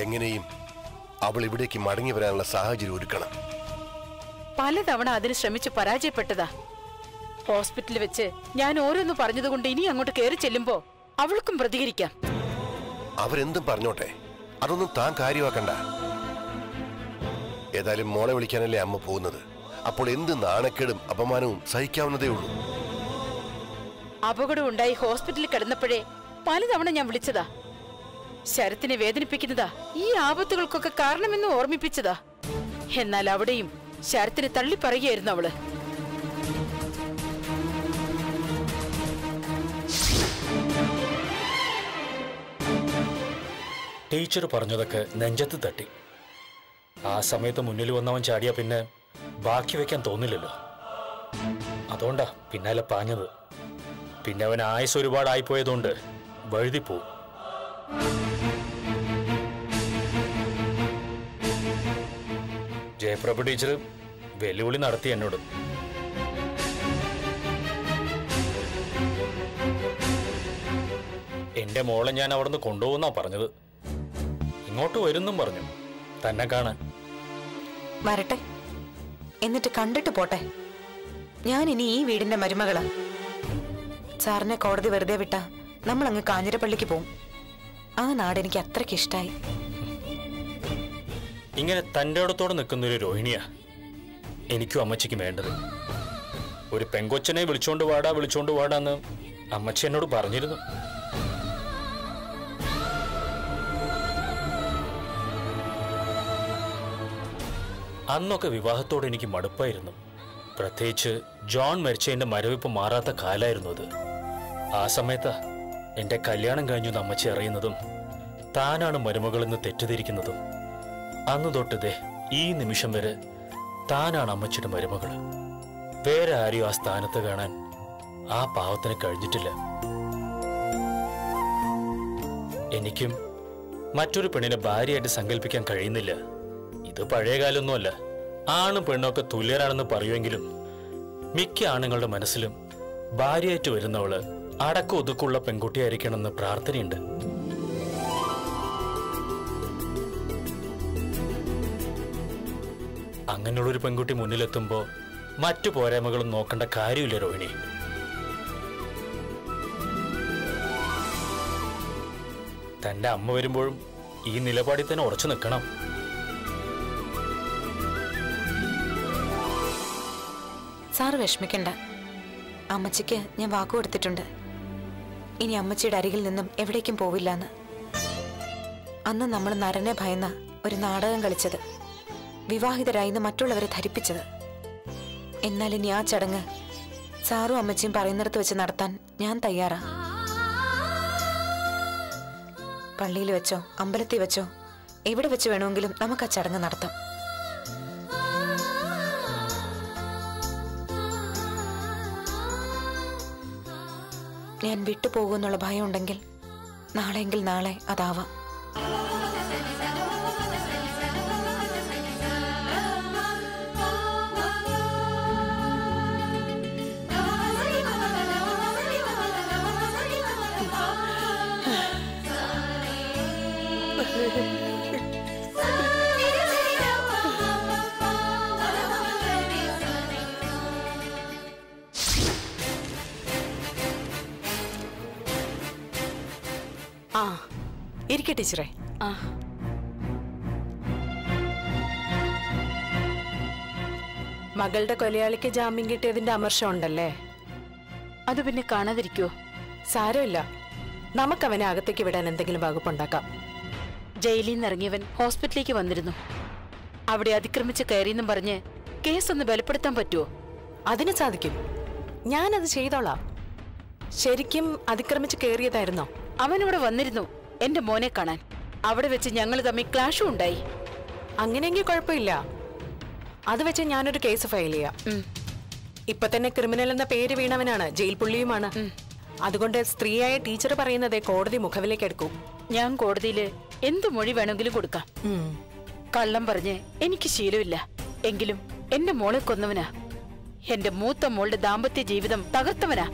എങ്ങനെയും അവൾ ഇവിടേക്ക് മടങ്ങി വരാനുള്ള സാഹചര്യം ഒരുക്കണം. പലതവണ അതിന് ശ്രമിച്ചു പരാജയപ്പെട്ടതാ. ഹോസ്പിറ്റലിൽ വെച്ച് ഞാൻ ഓരോന്ന് പറഞ്ഞതുകൊണ്ട് ഇനി അങ്ങോട്ട് കയറി ചെല്ലുമ്പോ അവൾക്കും പ്രതികരിക്കാം. അവരെന്തും പറഞ്ഞോട്ടെ? അതൊന്നും താൻ കാര്യമാക്കണ്ട. ഏതായാലും മോളെ വിളിക്കാനല്ലേ അമ്മ പോകുന്നത്. അപ്പോൾ എന്ത് നാണക്കേടും അപമാനവും സഹിക്കാവുന്നതേ ഉള്ളൂ. അപകടം ഉണ്ടായി ഹോസ്പിറ്റലിൽ കിടന്നപ്പോഴേ പലതവണ ഞാൻ വിളിച്ചതാ. ശരത്തിനെ വേദനിപ്പിക്കുന്നതാ. ഈ ആപത്തുകൾക്കൊക്കെ കാരണമെന്ന് ഓർമ്മിപ്പിച്ചതാ. എന്നാൽ അവിടെയും ശരത്തിനെ തള്ളി പറയുകയായിരുന്നു അവൾ. ടീച്ചർ പറഞ്ഞതൊക്കെ നെഞ്ചത്ത് തട്ടി. ആ സമയത്ത് മുന്നിൽ വന്നവൻ ചാടിയ പിന്നെ ബാക്കി വെക്കാൻ തോന്നില്ലല്ലോ. അതുകൊണ്ടാ പിന്നാലെ പാഞ്ഞത്. പിന്നെ അവൻ ആയുസ് ഒരുപാടായിപ്പോയതുകൊണ്ട് വഴുതിപ്പോവും. ജയപ്രഭ ടീച്ചർ വെല്ലുവിളി നടത്തി എന്നോട്. എന്റെ മോളെ ഞാൻ അവിടുന്ന് കൊണ്ടുപോകുന്നാ പറഞ്ഞത്. ഇങ്ങോട്ട് വരുന്നും പറഞ്ഞു. തന്നെ കാണാൻ. വരട്ടെ. എന്നിട്ട് കണ്ടിട്ട് പോട്ടെ. ഞാൻ ഇനി ഈ വീടിന്റെ മരുമകളാ. സാറിനെ കോടതി വെറുതെ വിട്ടാ നമ്മൾ അങ്ങ് കാഞ്ഞിരപ്പള്ളിക്ക് പോവും. ആ നാട് എനിക്ക് അത്രയ്ക്ക് ഇഷ്ടായി. ഇങ്ങനെ തന്റെ അടുത്തോടെ നിൽക്കുന്ന ഒരു രോഹിണിയാ എനിക്കും അമ്മച്ചിക്കും വേണ്ടത്. ഒരു പെങ്കൊച്ചനെ വിളിച്ചോണ്ട് വാടാ വിളിച്ചോണ്ട് വാടാന്ന് അമ്മച്ചി എന്നോട് പറഞ്ഞിരുന്നു. അന്നൊക്കെ വിവാഹത്തോട് എനിക്ക് മടുപ്പായിരുന്നു. പ്രത്യേകിച്ച് ജോൺ മരിച്ചതിന്റെ മരവിപ്പ് മാറാത്ത കാലായിരുന്നു അത്. ആ സമയത്താ എന്റെ കല്യാണം കഴിഞ്ഞു അമ്മച്ചി അറിയുന്നതും താനാണ് മരുമകളെന്ന് തെറ്റിദ്ധരിക്കുന്നതും. അന്ന് തൊട്ടതേ ഈ നിമിഷം വരെ താനാണ് അമ്മച്ചിയുടെ മരുമകൾ വേറെ ആരെയും ആ സ്ഥാനത്ത് കാണാൻ ആ പാവത്തിന് കഴിഞ്ഞിട്ടില്ല. എനിക്കും മറ്റൊരു പെണ്ണിനെ ഭാര്യയായിട്ട് സങ്കല്പിക്കാൻ കഴിയുന്നില്ല. ഇത് പഴയ കാലമൊന്നുമല്ല ആണും പെണ്ണൊക്കെ തുല്യരാണെന്ന് പറയുമെങ്കിലും മിക്ക ആണുങ്ങളുടെ മനസ്സിലും ഭാര്യയായിട്ട് വരുന്നവൾ അടക്കം ഒതുക്കുള്ള പെൺകുട്ടിയായിരിക്കണമെന്ന് പ്രാർത്ഥനയുണ്ട്. അങ്ങനെയുള്ളൊരു പെൺകുട്ടി മുന്നിലെത്തുമ്പോ മറ്റു പോരായ്മകളും നോക്കേണ്ട കാര്യമില്ല രോഹിണി. തന്റെ അമ്മ വരുമ്പോഴും ഈ നിലപാടിൽ തന്നെ ഉറച്ചു നിൽക്കണം. സാറ് വിഷമിക്കണ്ട. അമ്മച്ചിക്ക് ഞാൻ വാക്കു കൊടുത്തിട്ടുണ്ട്. ഇനി അമ്മച്ചിയുടെ അരികിൽ നിന്നും എവിടേക്കും പോവില്ലെന്ന്. അന്ന് നമ്മൾ നരനെ ഭയന്ന ഒരു നാടകം കളിച്ചത്. വിവാഹിതരായിന്ന് മറ്റുള്ളവരെ ധരിപ്പിച്ചത്. എന്നാൽ ഇനി ആ ചടങ്ങ് സാറും അമ്മച്ചിയും പറയുന്നിടത്ത് വെച്ച് നടത്താൻ ഞാൻ തയ്യാറാ. പള്ളിയിൽ വെച്ചോ അമ്പലത്തിൽ വെച്ചോ എവിടെ വെച്ച് വേണമെങ്കിലും നമുക്ക് ആ ചടങ്ങ് നടത്താം. ഞാൻ വിട്ടുപോകുമെന്നുള്ള ഭയം ഉണ്ടെങ്കിൽ നാളെയെങ്കിൽ നാളെ അതാവാം. ഇരിക്കെ ടീച്ചറെ. ആ. മകളുടെ കൊലയാളിക്ക് ജാമ്യം കിട്ടിയതിന്റെ അമർഷം ഉണ്ടല്ലേ അത് പിന്നെ കാണാതിരിക്കുവോ? സാരമില്ല. നമുക്കവനെ അകത്തേക്ക് വിടാൻ എന്തെങ്കിലും വകുപ്പുണ്ടാക്കാം. ജയിലിൽ നിന്ന് ഇറങ്ങിയവൻ ഹോസ്പിറ്റലിലേക്ക് വന്നിരുന്നു. അവിടെ അതിക്രമിച്ച് കയറിയെന്നും പറഞ്ഞ് കേസ് ഒന്ന് ബലപ്പെടുത്താൻ പറ്റുമോ അതിന് സാധിക്കും. ഞാനത് ചെയ്തോളാം. ശരിക്കും അതിക്രമിച്ച് കയറിയതായിരുന്നോ? അവൻ ഇവിടെ വന്നിരുന്നു. എന്റെ മോനെ കാണാൻ. അവിടെ വെച്ച് ഞങ്ങൾ തമ്മിൽ ക്ലാഷും ഉണ്ടായി. അങ്ങനെയെങ്കിൽ കുഴപ്പമില്ല. അത് വെച്ച് ഞാനൊരു കേസ് ഫയൽ ചെയ്യാം. ഇപ്പൊ തന്നെ ക്രിമിനൽ എന്ന പേര് വീണവനാണ് ജയിൽ പുള്ളിയുമാണ്. അതുകൊണ്ട് സ്ത്രീയായ ടീച്ചർ പറയുന്നത് കോടതി മുഖവിലേക്ക് എടുക്കും. ഞാൻ കോടതിയിൽ എന്ത് മൊഴി വേണമെങ്കിലും കൊടുക്കാം. കള്ളം പറഞ്ഞ് എനിക്ക് ശീലമില്ല. എങ്കിലും എന്റെ മോളെ കൊന്നവനാ. എന്റെ മൂത്ത മോളുടെ ദാമ്പത്യ ജീവിതം തകർത്തവനാ.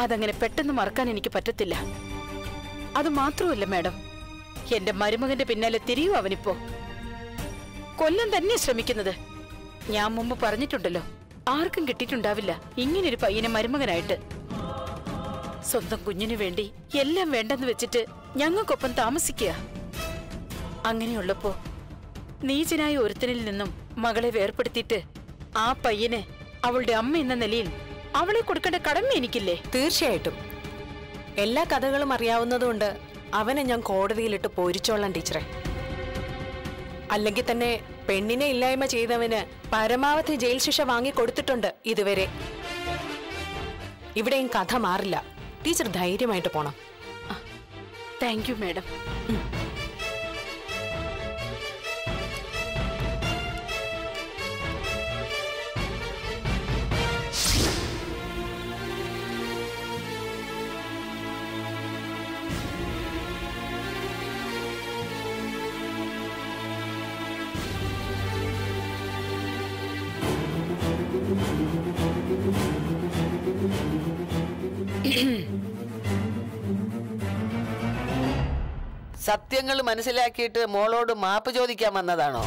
അതങ്ങനെ പെട്ടെന്ന് മറക്കാൻ എനിക്ക് പറ്റത്തില്ല. അത് മാത്രമല്ല മാഡം. എന്റെ മരുമകന്റെ പിന്നാലെ തിരിയു അവനിപ്പോ. കൊല്ലം തന്നെ ശ്രമിക്കുന്നത്. ഞാൻ മുമ്പ് പറഞ്ഞിട്ടുണ്ടല്ലോ ആർക്കും കിട്ടിയിട്ടുണ്ടാവില്ല ഇങ്ങനൊരു പയ്യനെ മരുമകനായിട്ട്. സ്വന്തം കുഞ്ഞിനു വേണ്ടി എല്ലാം വേണ്ടെന്ന് വെച്ചിട്ട് ഞങ്ങൾക്കൊപ്പം താമസിക്കുക. അങ്ങനെയുള്ളപ്പോ നീചനായ ഒരുത്തനിൽ നിന്നും മകളെ വേർപ്പെടുത്തിയിട്ട് ആ പയ്യന് അവളുടെ അമ്മ എന്ന നിലയിൽ അവളെ കൊടുക്കേണ്ട കടമ എനിക്കില്ലേ? തീർച്ചയായിട്ടും. എല്ലാ കഥകളും അറിയാവുന്നതുകൊണ്ട് അവനെ ഞാൻ കോടതിയിലിട്ട് പോരിച്ചോളാം ടീച്ചറെ. അല്ലെങ്കിൽ തന്നെ പെണ്ണിനെ ഇല്ലായ്മ ചെയ്തവന് പരമാവധി ജയിൽ ശിക്ഷ വാങ്ങി കൊടുത്തിട്ടുണ്ട് ഇതുവരെ. ഇവിടെയും കഥ മാറില്ല. ടീച്ചർ ധൈര്യമായിട്ട് പോണം. Thank you madam. സത്യങ്ങൾ മനസ്സിലാക്കിയിട്ട് മോളോട് മാപ്പ് ചോദിക്കാൻ വന്നതാണോ?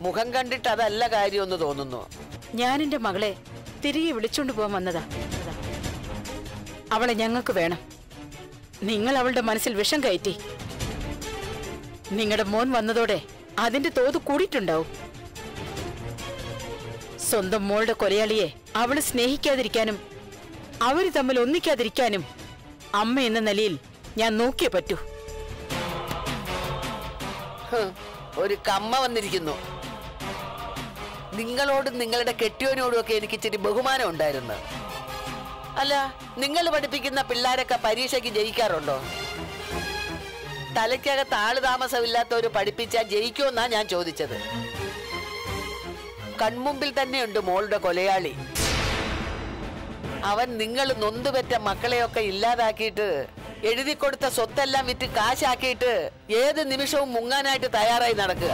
മുഖം കണ്ടിട്ട് അതല്ല കാര്യമെന്ന് തോന്നുന്നു. ഞാൻ എന്റെ മകളെ തിരികെ വിളിച്ചോണ്ട് പോകാൻ വന്നതാ. അവളെ ഞങ്ങൾക്ക് വേണം. നിങ്ങൾ അവളുടെ മനസ്സിൽ വിഷം കയറ്റി. നിങ്ങളുടെ മോൻ വന്നതോടെ അതിന്റെ തോത് കൂടിയിട്ടുണ്ടാവും. സ്വന്തം മോളുടെ കൊലയാളിയെ അവൾ സ്നേഹിക്കാതിരിക്കാനും അവർ തമ്മിൽ ഒന്നിക്കാതിരിക്കാനും അമ്മ എന്ന നിലയിൽ ഞാൻ നോക്കിയേ പറ്റൂ. ഒരു കമ്മ വന്നിരിക്കുന്നു. നിങ്ങളോടും നിങ്ങളുടെ കെട്ടിയോനോടും ഒക്കെ എനിക്ക് ഇച്ചിരി ബഹുമാനം ഉണ്ടായിരുന്നു. അല്ല നിങ്ങൾ പഠിപ്പിക്കുന്ന പിള്ളേരൊക്കെ പരീക്ഷയ്ക്ക് ജയിക്കാറുണ്ടോ? തലയ്ക്കകത്ത് ആൾ താമസമില്ലാത്തവർ പഠിപ്പിച്ചാൽ ജയിക്കുമെന്നാ ഞാൻ ചോദിച്ചത്. കൺമുമ്പിൽ തന്നെയുണ്ട് മോളുടെ കൊലയാളി. അവൻ നിങ്ങൾ നൊന്തുപെറ്റ മക്കളെയൊക്കെ ഇല്ലാതാക്കിയിട്ട് എഴുതി കൊടുത്ത സ്വത്തെല്ലാം വിറ്റ് കാശാക്കിയിട്ട് ഏത് നിമിഷവും മുങ്ങാനായിട്ട് തയ്യാറായി നടക്കുക.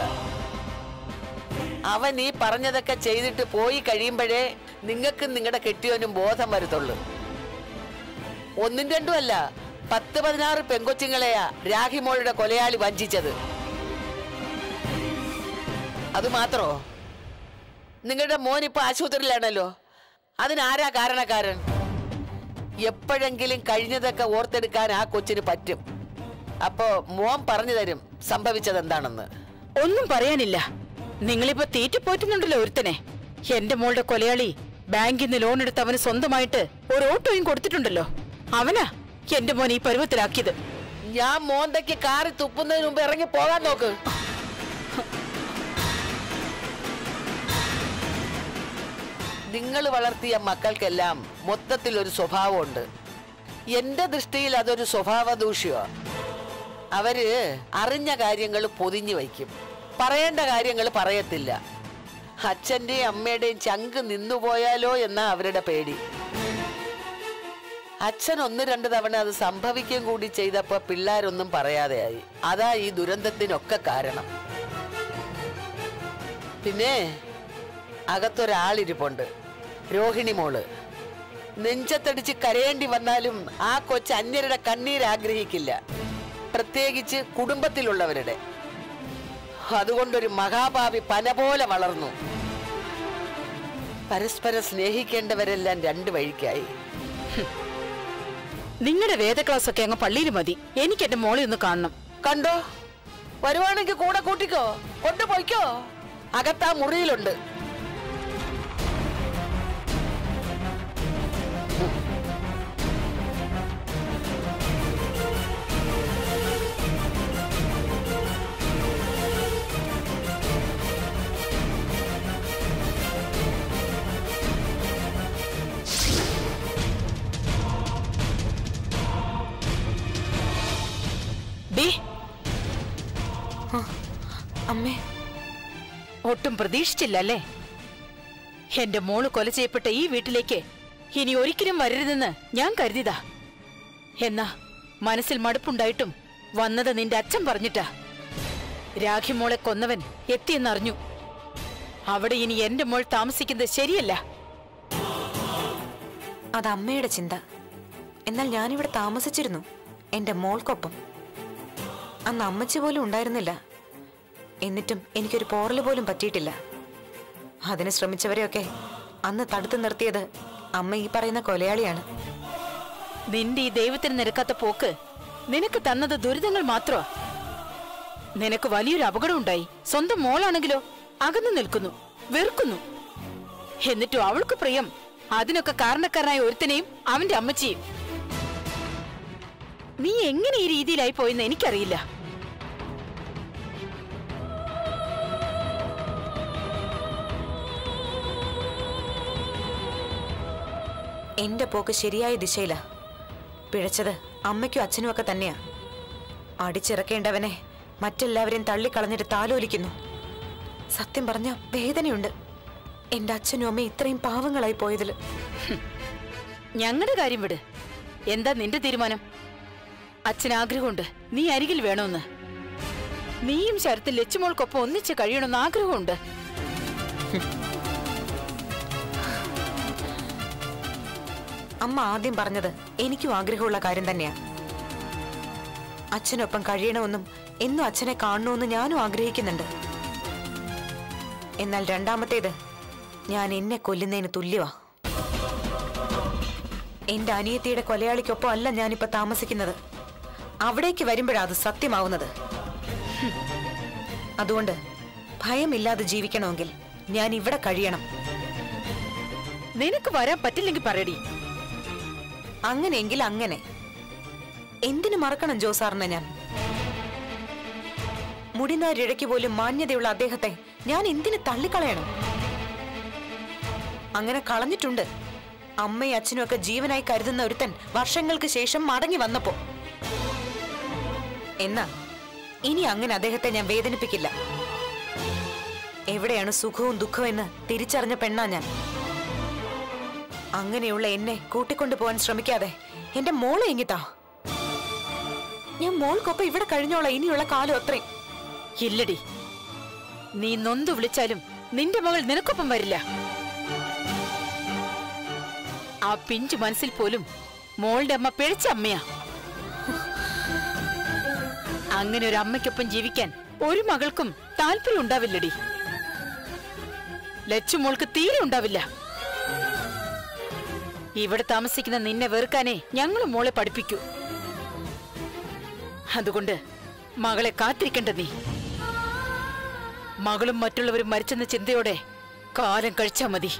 അവൻ ഈ പറഞ്ഞതൊക്കെ ചെയ്തിട്ട് പോയി കഴിയുമ്പോഴേ നിങ്ങൾക്ക് നിങ്ങളുടെ കെട്ടിയോനും ബോധം വരുത്തുള്ളൂ. ഒന്നും രണ്ടും അല്ല പത്ത് പതിനാറ് പെങ്കൊച്ചുങ്ങളെയാ രാഹിമോളുടെ കൊലയാളി വഞ്ചിച്ചത്. അത് മാത്രോ? നിങ്ങളുടെ മോൻ ഇപ്പൊ ആശുപത്രിയിലാണല്ലോ. അതിനാരാ കാരണക്കാരൻ? എപ്പോഴെങ്കിലും കഴിഞ്ഞതൊക്കെ ഓർത്തെടുക്കാൻ ആ കൊച്ചിന് പറ്റും. അപ്പോ മോൻ പറഞ്ഞു തരും സംഭവിച്ചത് എന്താണെന്ന് ഒന്നും പറയാനില്ല. നിങ്ങളിപ്പോ തീറ്റിപ്പോറ്റുന്നുണ്ടല്ലോ ഒരുത്തനെ. എന്റെ മോളുടെ കൊലയാളി ബാങ്കിൽ നിന്ന് ലോൺ എടുത്ത് അവന് സ്വന്തമായിട്ട് ഒരു ഓട്ടോയും കൊടുത്തിട്ടുണ്ടല്ലോ. അവനാ എന്റെ മോൻ ഈ പരുവത്തിലാക്കിയത്. ഞാൻ മോന്തയ്ക്ക് കാറി തുപ്പുന്നതിന് മുമ്പ് ഇറങ്ങി പോകാൻ നോക്ക്. നിങ്ങൾ വളർത്തിയ മക്കൾക്കെല്ലാം മൊത്തത്തിൽ ഒരു സ്വഭാവമുണ്ട്. എന്റെ ദൃഷ്ടിയിൽ അതൊരു സ്വഭാവ ദൂഷ്യമാണ് അവർ അറിഞ്ഞ കാര്യങ്ങൾ പൊതിഞ്ഞു വയ്ക്കും. പറയേണ്ട കാര്യങ്ങൾ പറയത്തില്ല. അച്ഛന്റെയും അമ്മയുടെയും ചങ്ക് നിന്നുപോയാലോ എന്നാ അവരുടെ പേടി. അച്ഛൻ ഒന്ന് രണ്ട് തവണ അത് സംഭവിക്കുകയും കൂടി ചെയ്തപ്പോ പിള്ളേരൊന്നും പറയാതെയായി. അതാ ഈ ദുരന്തത്തിനൊക്കെ കാരണം. പിന്നെ അകത്തൊരാളിരിപ്പുണ്ട്. രോഹിണി മോൾ. നെഞ്ചത്തടിച്ച് കരയേണ്ടി വന്നാലും ആ കൊച്ച് അന്യരുടെ കണ്ണീർ ആഗ്രഹിക്കില്ല. പ്രത്യേകിച്ച് കുടുംബത്തിലുള്ളവരുടെ. അതുകൊണ്ടൊരു മഹാഭാവി പന പോലെ വളർന്നു. പരസ്പരം സ്നേഹിക്കേണ്ടവരെല്ലാം രണ്ടു വഴിക്കായി. നിങ്ങളുടെ വേദ ക്ലാസ് ഒക്കെ അങ്ങ് പള്ളിയിൽ മതി. എനിക്ക് എന്റെ മോളെ ഒന്ന് കാണണം. കണ്ടോ? വരുവാണെങ്കിൽ കൂടെ കൂട്ടിക്കോ. കൊണ്ടുപോയിക്കോ. അകത്താ മുറിയിലുണ്ട്. അമ്മേ ഒട്ടും പ്രതീക്ഷിച്ചില്ല അല്ലേ എന്റെ മോൾ കൊല ചെയ്യപ്പെട്ട ഈ വീട്ടിലേക്ക് ഇനി ഒരിക്കലും വരരുതെന്ന് ഞാൻ കരുതിയതാ. എന്നാ മനസ്സിൽ മടുപ്പുണ്ടായിട്ടും വന്നത് നിന്റെ അച്ഛൻ പറഞ്ഞിട്ടാ. രാഖി മോളെ കൊന്നവൻ എത്തിയെന്നറിഞ്ഞു. അവിടെ ഇനി എന്റെ മോൾ താമസിക്കുന്നത് ശരിയല്ല. അത് അമ്മയുടെ ചിന്ത. എന്നാൽ ഞാനിവിടെ താമസിച്ചിരുന്നു എന്റെ മോൾക്കൊപ്പം. അന്ന് അമ്മച്ചി പോലും ഉണ്ടായിരുന്നില്ല. എന്നിട്ടും എനിക്കൊരു പോറൽ പോലും പറ്റിയിട്ടില്ല. അതിന് ശ്രമിച്ചവരെയൊക്കെ അന്ന് തടുത്തു നിർത്തിയത് അമ്മ ഈ പറയുന്ന കൊലയാളിയാണ്. നിന്റെ ഈ ദൈവത്തിന് നിരക്കാത്ത പോക്ക് നിനക്ക് തന്നത് ദുരിതങ്ങൾ മാത്രമാ. നിനക്ക് വലിയൊരു അപകടം ഉണ്ടായി സ്വന്തം മോളാണെങ്കിലോ അകന്നു നിൽക്കുന്നു വെറുക്കുന്നു. എന്നിട്ടും അവൾക്ക് പ്രിയം അതിനൊക്കെ കാരണക്കാരനായ ഒരുത്തനെയും അവന്റെ അമ്മച്ചിയും നീ എങ്ങനെ ഈ രീതിയിലായി പോയെന്ന് എനിക്കറിയില്ല. എന്റെ പോക്ക് ശരിയായ ദിശയില. പിഴച്ചത് അമ്മയ്ക്കും അച്ഛനും ഒക്കെ തന്നെയാ. അടിച്ചിറക്കേണ്ടവനെ മറ്റെല്ലാവരെയും തള്ളിക്കളഞ്ഞിട്ട് താലോലിക്കുന്നു. സത്യം പറഞ്ഞ വേദനയുണ്ട്. എന്റെ അച്ഛനും അമ്മയും ഇത്രയും പാവങ്ങളായി പോയതിൽ ഞങ്ങളുടെ കാര്യം വിട്. എന്താ നിന്റെ തീരുമാനം? അച്ഛൻ ആഗ്രഹമുണ്ട് നീ അരികിൽ വേണമെന്ന് നീയും ശരത്തിൽ ലച്ചുമോൾക്കൊപ്പം ഒന്നിച്ച് കഴിയണമെന്ന് ആഗ്രഹമുണ്ട്. അമ്മ ആദ്യം പറഞ്ഞത് എനിക്കും ആഗ്രഹമുള്ള കാര്യം തന്നെയാ. അച്ഛനൊപ്പം കഴിയണമെന്നും എന്നും അച്ഛനെ കാണണമെന്ന് ഞാനും ആഗ്രഹിക്കുന്നുണ്ട്. എന്നാൽ രണ്ടാമത്തേത് ഞാൻ എന്നെ കൊല്ലുന്നതിന് തുല്യവാ. എന്റെ അനിയത്തിയുടെ കൊലയാളിക്കൊപ്പം അല്ല ഞാനിപ്പോ താമസിക്കുന്നത്. അവിടേക്ക് വരുമ്പോഴാ അത് സത്യമാവുന്നത്. അതുകൊണ്ട് ഭയമില്ലാതെ ജീവിക്കണമെങ്കിൽ ഞാൻ ഇവിടെ കഴിയണം. നിനക്ക് വരാൻ പറ്റില്ലെങ്കിൽ പറയടി. അങ്ങനെയെങ്കിൽ അങ്ങനെ. എന്തിനു മറക്കണം ജോസാറിനെ ഞാൻ? മുടിനാരിഴയ്ക്ക് പോലും മാന്യതയുള്ള അദ്ദേഹത്തെ ഞാൻ എന്തിനു തള്ളിക്കളയണം? അങ്ങനെ കളഞ്ഞിട്ടുണ്ട്. അമ്മയും അച്ഛനും ഒക്കെ ജീവനായി കരുതുന്ന ഒരുത്തൻ വർഷങ്ങൾക്ക് ശേഷം മടങ്ങി വന്നപ്പോ. എന്നാ ഇനി അങ്ങനെ അദ്ദേഹത്തെ ഞാൻ വേദനിപ്പിക്കില്ല. എവിടെയാണ് സുഖവും ദുഃഖവും എന്ന് തിരിച്ചറിഞ്ഞ പെണ്ണാ ഞാൻ. അങ്ങനെയുള്ള എന്നെ കൂട്ടിക്കൊണ്ടു പോകാൻ ശ്രമിക്കാതെ. എന്റെ മോളെ എങ്ങിത്താ ഞാൻ മോൾക്കൊപ്പം ഇവിടെ കഴിഞ്ഞോളാം ഇനിയുള്ള കാലം അത്രയും. ഇല്ലടി. നീ നൊന്തു വിളിച്ചാലും നിന്റെ മകൾ നിനക്കൊപ്പം വരില്ല. ആ പിഞ്ചു മനസ്സിൽ പോലും മോളുടെ അമ്മ പിഴച്ച അമ്മയാ. അങ്ങനെ ഒരു അമ്മയ്ക്കൊപ്പം ജീവിക്കാൻ ഒരു മകൾക്കും താല്പര്യം ഉണ്ടാവില്ലടി. ലച്ചു മോൾക്ക് തീരെ ഉണ്ടാവില്ല. ഇവിടെ താമസിക്കുന്ന നിന്നെ വെറുക്കാനേ ഞങ്ങളും മോളെ പഠിപ്പിക്കൂ. അതുകൊണ്ട് മകളെ കാത്തിരിക്കണ്ട നീ. മകളും മറ്റുള്ളവരും മരിച്ചെന്ന ചിന്തയോടെ കാലം കഴിച്ചാ മതി.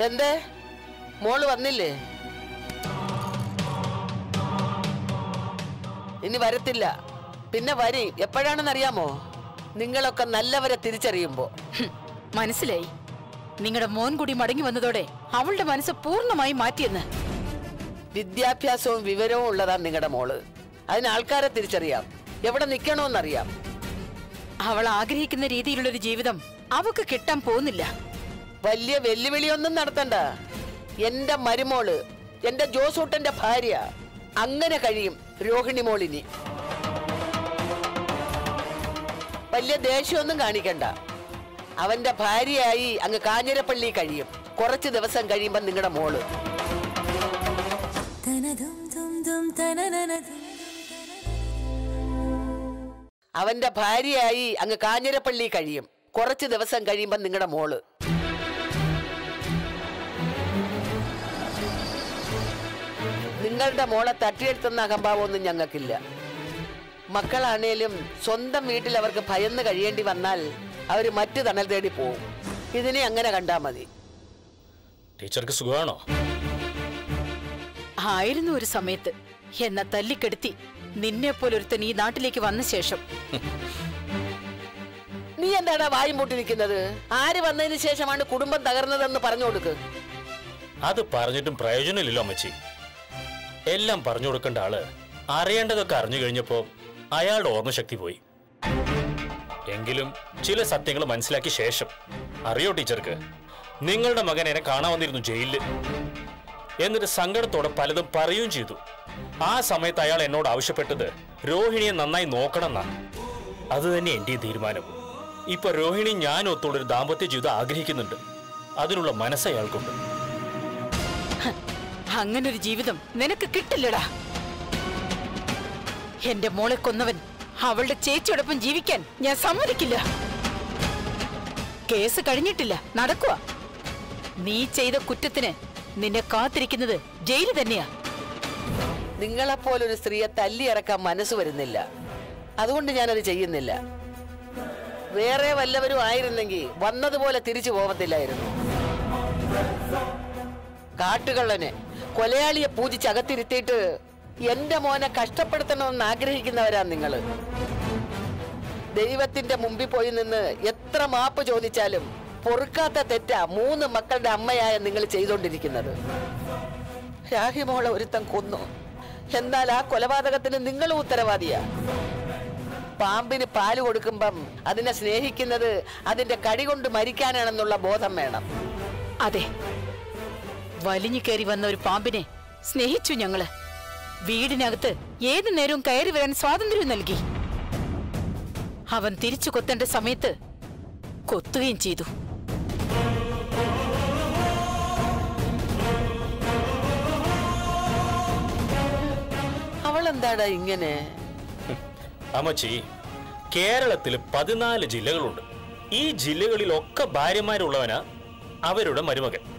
എന്തേ? മോൾ വന്നില്ലേ? ഇനി വരത്തില്ല. പിന്നെ വരി എപ്പോഴാണെന്നറിയാമോ? നിങ്ങളൊക്കെ നല്ലവരെ തിരിച്ചറിയുമ്പോ. മനസ്സിലായി. നിങ്ങളുടെ മോൻ കൂടി മടങ്ങി വന്നതോടെ അവളുടെ മനസ്സ് പൂർണമായി മാറ്റിയെന്ന്. വിദ്യാഭ്യാസവും വിവരവും ഉള്ളതാണ് നിങ്ങളുടെ മോൾ. അതിന് ആൾക്കാരെ തിരിച്ചറിയാം. എവിടെ നിൽക്കണമെന്നറിയാം അവൾ ആഗ്രഹിക്കുന്ന രീതിയിലുള്ളൊരു ജീവിതം അവക്ക് കിട്ടാൻ പോകുന്നില്ല. വലിയ വെല്ലുവിളിയൊന്നും നടത്തണ്ട. എന്റെ മരുമോൾ എന്റെ ജോസൂട്ടന്റെ ഭാര്യ അങ്ങനെ കഴിയും രോഹിണി മോളിനി. വലിയ ദേഷ്യമൊന്നും കാണിക്കണ്ട. അവന്റെ ഭാര്യയായി അങ്ങ് കാഞ്ഞിരപ്പള്ളി കഴിയും. കുറച്ച് ദിവസം കഴിയുമ്പോ നിങ്ങളുടെ മോൾ. അവന്റെ ഭാര്യയായി അങ്ങ് കാഞ്ഞിരപ്പള്ളി കഴിയും. കുറച്ച് ദിവസം കഴിയുമ്പോ നിങ്ങളുടെ മോൾ. നിങ്ങളുടെ മോളെ തട്ടിയെടുത്തുന്ന അഹംഭാവമൊന്നും ഞങ്ങൾക്കില്ല. മക്കളാണേലും സ്വന്തം വീട്ടിൽ അവർക്ക് ഭയന്ന് കഴിയേണ്ടി വന്നാൽ അവർ മറ്റു തണൽ തേടി പോവും. ഇതിനെ അങ്ങനെ കണ്ടാ മതി. ടീച്ചർക്ക് സുഖമാണോ? ആയിരുന്നു ഒരു സമയത്ത്. എന്നെ തല്ലിക്കെടുത്തി. നിന്നെ പോലൊരുത്തൻ ഈ നാട്ടിലേക്ക് വന്ന ശേഷം. നീ എന്താണ് വായും പൂട്ടിരിക്കുന്നത്? ആര് വന്നതിന് ശേഷമാണ് കുടുംബം തകർന്നതെന്ന് പറഞ്ഞു കൊടുക്ക് അത് പറഞ്ഞിട്ടും പ്രയോജനമില്ലല്ലോ അമ്മച്ചി. എല്ലാം പറഞ്ഞു കൊടുക്കേണ്ട ആൾ അറിയേണ്ടതൊക്കെ അറിഞ്ഞു കഴിഞ്ഞപ്പോ അയാളുടെ ഓർമ്മശക്തി പോയി. എങ്കിലും ചില സത്യങ്ങൾ മനസ്സിലാക്കിയ ശേഷം അറിയോ ടീച്ചർക്ക് നിങ്ങളുടെ മകൻ എന്നെ കാണാൻ വന്നിരുന്നു ജയിലിൽ. എന്നിട്ട് സങ്കടത്തോടെ പലതും പറയുകയും ചെയ്തു. ആ സമയത്ത് അയാൾ എന്നോട് ആവശ്യപ്പെട്ടത് രോഹിണിയെ നന്നായി നോക്കണം എന്നാണ് അത് തന്നെ എന്റെ തീരുമാനം. ഇപ്പൊ രോഹിണി ഞാൻ ഒത്തുള്ളൊരു ദാമ്പത്യ ജീവിതം ആഗ്രഹിക്കുന്നുണ്ട്. അതിനുള്ള മനസ്സ് അയാൾക്കുണ്ട്. അങ്ങനൊരു ജീവിതം നിനക്ക് കിട്ടില്ലടാ. എന്റെ മോളെ കൊന്നവൻ അവളുടെ ചേച്ചിയോടൊപ്പം ജീവിക്കാൻ ഞാൻ സമ്മതിക്കില്ല. കേസ് കഴിഞ്ഞിട്ടില്ല. നടക്കുക നീ ചെയ്ത കുറ്റത്തിന് നിന്നെ കാത്തിരിക്കുന്നത് ജയിൽ തന്നെയാ. നിങ്ങളെപ്പോലൊരു സ്ത്രീയെ തല്ലിയിറക്കാൻ മനസ്സ് വരുന്നില്ല. അതുകൊണ്ട് ഞാനത് ചെയ്യുന്നില്ല. വേറെ വല്ലവരും ആയിരുന്നെങ്കിൽ വന്നതുപോലെ തിരിച്ചു പോകത്തില്ലായിരുന്നു കാട്ടുകള്ളനെ കൊലയാളിയെ പൂജിച്ച് പൂജിച്ചകത്തിരുത്തിയിട്ട് എന്റെ മോനെ കഷ്ടപ്പെടുത്തണമെന്ന് ആഗ്രഹിക്കുന്നവരാ നിങ്ങൾ ദൈവത്തിന്റെ മുമ്പിൽ പോയി നിന്ന് എത്ര മാപ്പ് ചോദിച്ചാലും പൊറുക്കാത്ത തെറ്റാ മൂന്ന് മക്കളുടെ അമ്മയായ നിങ്ങൾ ചെയ്തുകൊണ്ടിരിക്കുന്നത് രാഹിമോളെ ഒരുത്തൻ കൊന്നു. എന്നാൽ ആ കൊലപാതകത്തിന് നിങ്ങൾ ഉത്തരവാദിയാ. പാമ്പിന് പാൽ കൊടുക്കുമ്പം അതിനെ സ്നേഹിക്കുന്നത് അതിന്റെ കടി കൊണ്ട് മരിക്കാനാണെന്നുള്ള ബോധം വേണം. അതെ. വലിഞ്ഞു കയറി വന്ന ഒരു പാമ്പിനെ സ്നേഹിച്ചു ഞങ്ങൾ. വീടിനകത്ത് ഏതു നേരവും കയറി വരാൻ സ്വാതന്ത്ര്യം നൽകി. അവൻ തിരിച്ചു കൊത്തേണ്ട സമയത്ത് കൊത്തുകയും ചെയ്തു. അവൾ എന്താടാ ഇങ്ങനെ? അമ്മച്ചി കേരളത്തിൽ പതിനാല് ജില്ലകളുണ്ട്. ഈ ജില്ലകളിലൊക്കെ ഭാര്യമാരുള്ളവനാ അവരുടെ മരുമകൻ.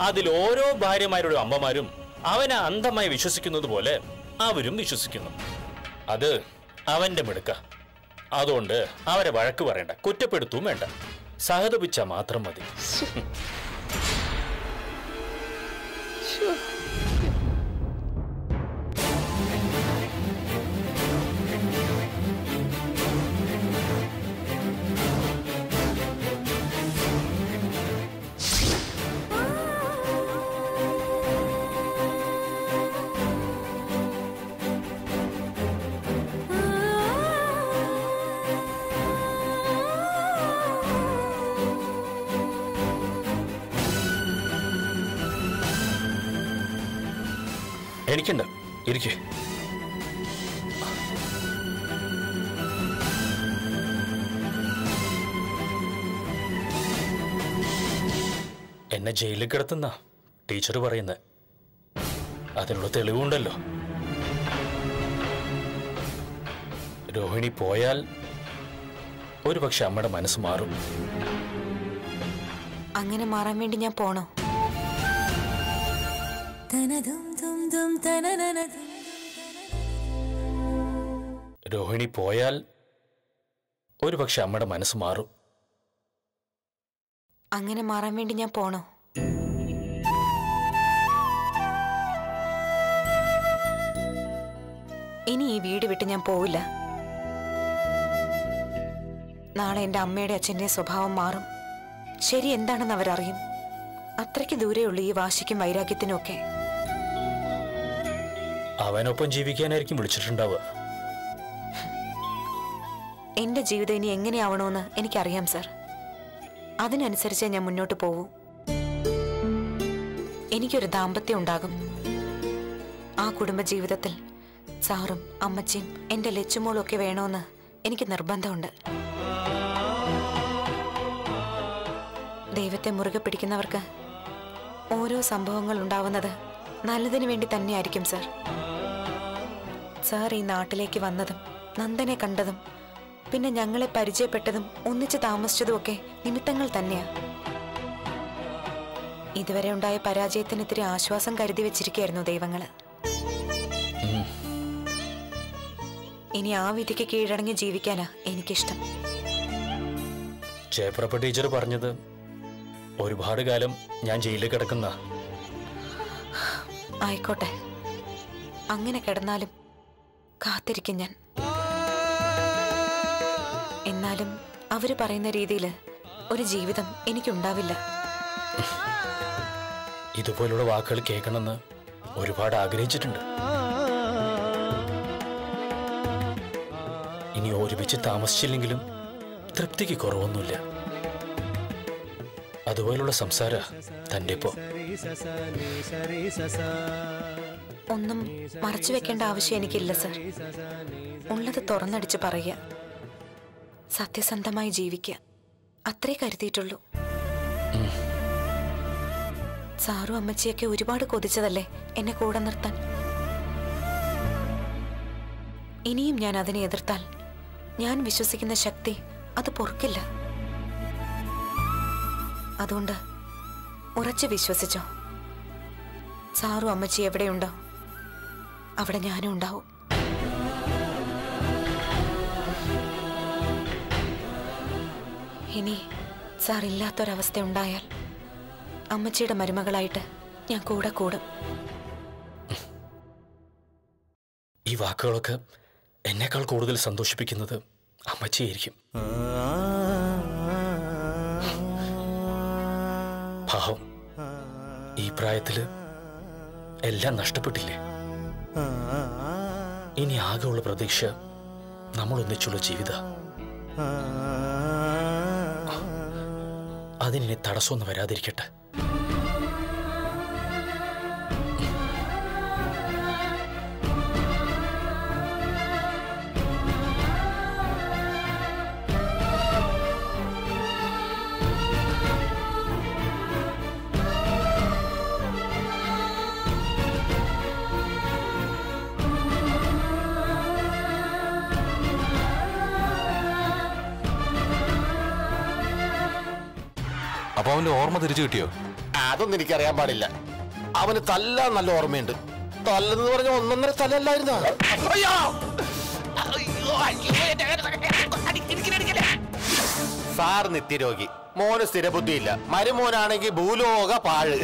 അതിൽ ഓരോ ഭാര്യമാരുടെ അമ്മമാരും അവനെ അന്ധമായി വിശ്വസിക്കുന്നത് പോലെ അവരും വിശ്വസിക്കുന്നു. അത് അവന്റെ മിടുക്ക. അതുകൊണ്ട് അവരെ വഴക്ക് പറയണ്ട കുറ്റപ്പെടുത്തും വേണ്ട. സഹതപിച്ച മാത്രം മതി. എനിക്കുണ്ട് ഇരിക്കേ. എന്നെ ജയിലിൽ കിടത്തുന്ന ടീച്ചർ പറയുന്നത് അതിനുള്ള തെളിവുണ്ടല്ലോ. രോഹിണി പോയാൽ ഒരുപക്ഷെ അമ്മയുടെ മനസ്സ് മാറും. അങ്ങനെ മാറാൻ വേണ്ടി ഞാൻ പോണോ? രോഹിണി പോയാൽ ഒരു പക്ഷെ അമ്മയുടെ മനസ്സ് മാറും. അങ്ങനെ മാറാൻ വേണ്ടി ഞാൻ പോണോ? ഇനി ഈ വീട് വിട്ട് ഞാൻ പോവില്ല. നാളെ എന്റെ അമ്മയുടെ അച്ഛന്റെ സ്വഭാവം മാറും. ശരി എന്താണെന്ന് അവരറിയും. അത്രയ്ക്ക് ദൂരെയുള്ളൂ ഈ വാശിക്കും വൈരാഗ്യത്തിനും ഒക്കെ. അവനൊപ്പം ജീവിക്കാനായിരിക്കും വിളിച്ചിട്ടുണ്ടാവുക. എന്റെ ജീവിതം ഇനി എങ്ങനെയാവണമെന്ന് എനിക്കറിയാം സർ. അതിനനുസരിച്ചേ ഞാൻ മുന്നോട്ട് പോവൂ. എനിക്കൊരു ദാമ്പത്യം ഉണ്ടാകും. ആ കുടുംബ ജീവിതത്തിൽ സാറും അമ്മച്ചിയും എന്റെ ലച്ചുമോളും ഒക്കെ വേണമെന്ന് എനിക്ക് നിർബന്ധമുണ്ട്. ദൈവത്തെ മുറുകെ പിടിക്കുന്നവർക്ക് ഓരോ സംഭവങ്ങൾ ഉണ്ടാവുന്നത് നല്ലതിനു വേണ്ടി തന്നെയായിരിക്കും സർ. സാർ ഈ നാട്ടിലേക്ക് വന്നതും നന്ദനെ കണ്ടതും പിന്നെ ഞങ്ങളെ പരിചയപ്പെട്ടതും ഒന്നിച്ച് താമസിച്ചതും ഒക്കെ നിമിത്തങ്ങൾ തന്നെയാ. ഇതുവരെ ഉണ്ടായ പരാജയത്തിന് ഇത്തിരി ആശ്വാസം കരുതി വെച്ചിരിക്കുകയായിരുന്നു ദൈവങ്ങൾ. ഇനി ആ വിധിക്ക് കീഴടങ്ങി ജീവിക്കാനാ എനിക്കിഷ്ടം. ജയപ്രഭ ടീച്ചർ പറഞ്ഞത് ഒരുപാട് കാലം ഞാൻ ജയിലിൽ കിടക്കുന്ന ആയിക്കോട്ടെ. അങ്ങനെ കിടന്നാലും കാത്തിരിക്കും ഞാൻ. എന്നാലും അവർ പറയുന്ന രീതിയിൽ ഒരു ജീവിതം എനിക്കുണ്ടാവില്ല. ഇതുപോലുള്ള വാക്കുകൾ കേൾക്കണമെന്ന് ഒരുപാട് ആഗ്രഹിച്ചിട്ടുണ്ട്. ഇനി ഒരുമിച്ച് താമസിച്ചില്ലെങ്കിലും തൃപ്തിക്ക് കുറവൊന്നുമില്ല. അതുപോലുള്ള സംസാര തന്റെ ഇപ്പോ. ഒന്നും മറച്ചു വെക്കേണ്ട ആവശ്യം എനിക്കില്ല സർ. ഉള്ളത് തുറന്നടിച്ച് പറയുക. സത്യസന്ധമായി ജീവിക്കുക. അത്രേ കരുതിയിട്ടുള്ളൂ. സാറും അമ്മച്ചിയൊക്കെ ഒരുപാട് കൊതിച്ചതല്ലേ എന്നെ കൂടെ നിർത്താൻ? ഇനിയും ഞാൻ അതിനെ എതിർത്താൽ ഞാൻ വിശ്വസിക്കുന്ന ശക്തി അത് പൊറുക്കില്ല. അതുകൊണ്ട് ഉറച്ചു വിശ്വസിച്ചോ. സാറും അമ്മച്ചി എവിടെയുണ്ടോ? അവിടെ ഞാനും ഉണ്ടാവും. ഇനി സാർ ഇല്ലാത്തൊരവസ്ഥ ഉണ്ടായാൽ അമ്മച്ചിയുടെ മരുമകളായിട്ട് ഞാൻ കൂടെ കൂടും. ഈ വാക്കുകളൊക്കെ എന്നേക്കാൾ കൂടുതൽ സന്തോഷിപ്പിക്കുന്നത് അമ്മച്ചിയായിരിക്കും. ഭാവം ഈ പ്രായത്തിൽ എല്ലാം നഷ്ടപ്പെട്ടില്ലേ? ഇനി ആകെയുള്ള പ്രതീക്ഷ നമ്മൾ ഒന്നിച്ചുള്ള ജീവിത അതിനെ തടസ്സമൊന്നും വരാതിരിക്കട്ടെ. അപ്പൊ അവന്റെ ഓർമ്മ തിരിച്ചു കിട്ടിയോ? അതൊന്നും എനിക്കറിയാൻ പാടില്ല. അവന് തല്ല നല്ല ഓർമ്മയുണ്ട്. തല്ലെന്ന് പറഞ്ഞ ഒന്നൊന്നര തലല്ലായിരുന്ന സാർ നിത്യരോഗി. മോന് സ്ഥിരബുദ്ധിയില്ല. മരുമോനാണെങ്കിൽ ഭൂലോക പാഴ്.